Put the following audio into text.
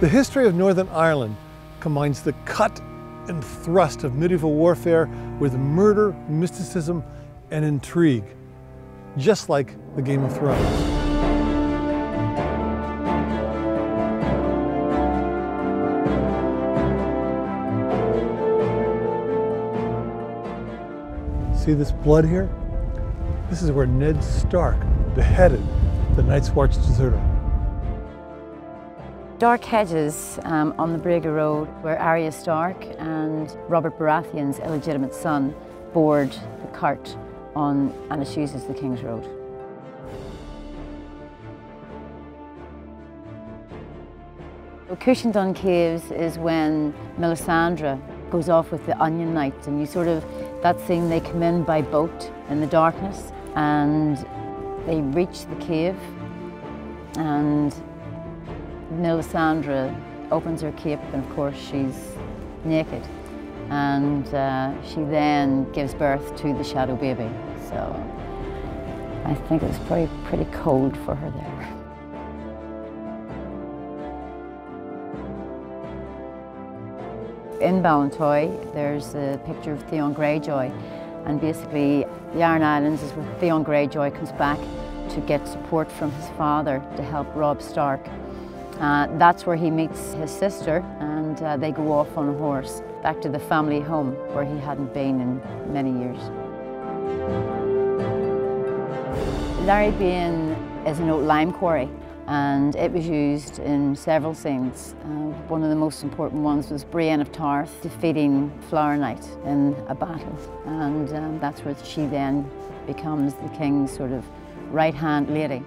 The history of Northern Ireland combines the cut and thrust of medieval warfare with murder, mysticism, and intrigue, just like the Game of Thrones. See this blood here? This is where Ned Stark beheaded the Night's Watch deserter. Dark Hedges um, on the Bregagh Road where Arya Stark and Robert Baratheon's illegitimate son board the cart on Anashuses the King's Road. Cushendun Caves is when Melisandre goes off with the Onion Knight and you sort of, that scene they come in by boat in the darkness and they reach the cave and Melisandre opens her cape and of course she's naked and uh, she then gives birth to the shadow baby. So I think it was probably pretty cold for her there. In Ballintoy, there's a picture of Theon Greyjoy, and basically the Iron Islands is where Theon Greyjoy comes back to get support from his father to help Robb Stark. Uh, that's where he meets his sister, and uh, they go off on a horse back to the family home where he hadn't been in many years. Larrybane is an old lime quarry and it was used in several scenes. Uh, one of the most important ones was Brienne of Tarth defeating Flower Knight in a battle and um, that's where she then becomes the king's sort of right-hand lady.